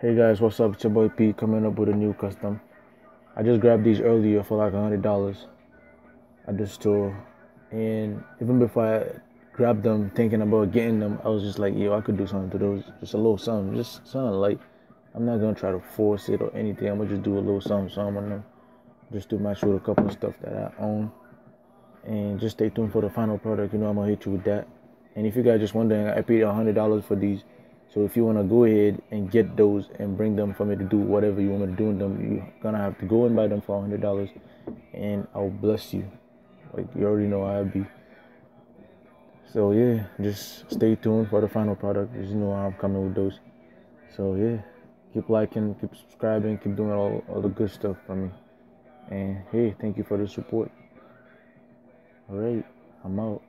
Hey guys, what's up? It's your boy Pete coming up with a new custom. I just grabbed these earlier for like a hundred dollars at the store, and even before I grabbed them, thinking about getting them, I was just like, yo, I could do something to those, just a little something, just something light. I'm not gonna try to force it or anything. I'm gonna just do a little something, something on them, just to match with a couple of stuff that I own, and just stay tuned for the final product. You know, I'm gonna hit you with that. And if you guys just wondering, I paid a hundred dollars for these. So if you want to go ahead and get those and bring them for me to do whatever you want me to do with them, you're gonna have to go and buy them for hundred dollars, and I'll bless you. Like you already know I'll be. So yeah, just stay tuned for the final product. Just know I'm coming with those. So yeah, keep liking, keep subscribing, keep doing all, all the good stuff for me. And hey, thank you for the support. All right, I'm out.